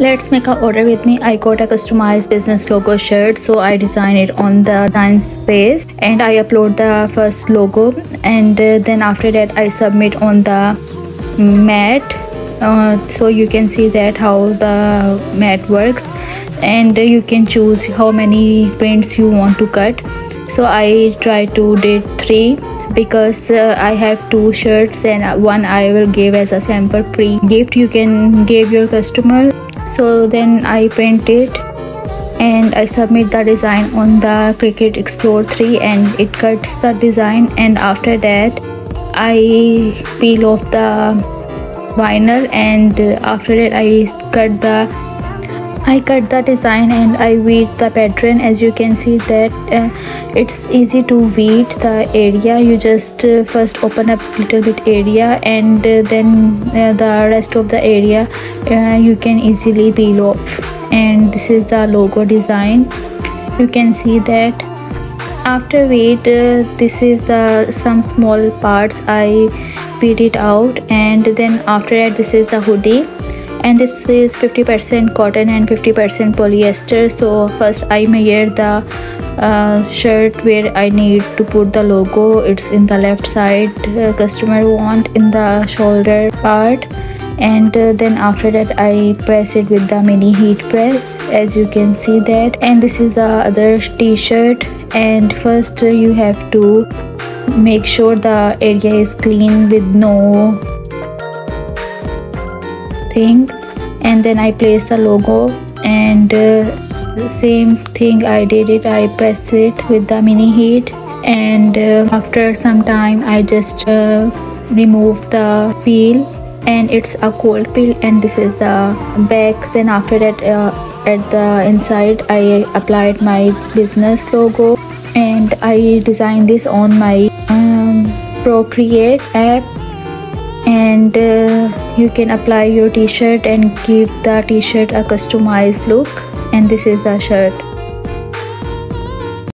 let's make a order with me. I got a customized business logo shirt so i design it on the design space and i upload the first logo and uh, then after that i submit on the mat uh, so you can see that how the mat works and you can choose how many prints you want to cut. So i try to did three because uh, I have two shirts and one I will give as a sample free gift. You can give your customer so then I print it and I submit the design on the Cricut Explore 3 and it cuts the design and after that I peel off the vinyl and after that I cut the I cut the design and I weed the pattern as you can see that uh, it's easy to weed the area. You just uh, first open up little bit area and uh, then uh, the rest of the area uh, you can easily peel off. And this is the logo design. You can see that. After weed uh, this is the some small parts. I weed it out and then after that this is the hoodie and this is 50% cotton and 50% polyester. So first I measure the uh, shirt where I need to put the logo. It's in the left side. Uh, customer want in the shoulder part. And uh, then after that I press it with the mini heat press as you can see that. And this is the other t-shirt. And first you have to make sure the area is clean with no thing and then I place the logo and uh, the same thing I did it. I press it with the mini heat and uh, after some time I just uh, remove the peel and it's a cold peel and this is the back. Then after that uh, at the inside I applied my business logo and I designed this on my um, Procreate app and uh, you can apply your t-shirt and give the t-shirt a customized look. And this is the shirt